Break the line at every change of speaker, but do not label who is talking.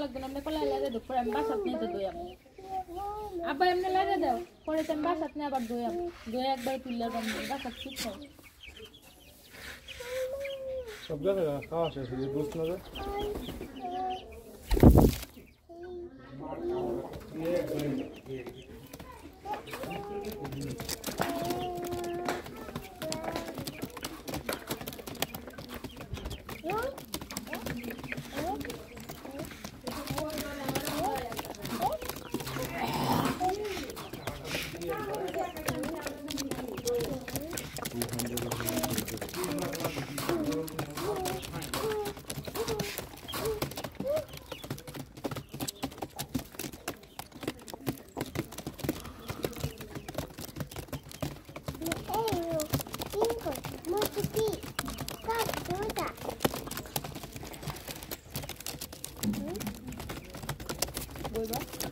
লাগবে না আমি কলাই লাগে দেবো পরে আমি বাসাত নিয়ে তো দই আমি আবার এমনি লাগে দাও পরে তো আমি বাসাত নিয়ে আবার দই আমি দই একবার তুললে বাসাত ঠিক হয়
সব জায়গায় খাওয়া শেষ হয়ে বুঝ না Yeah. Bye-bye.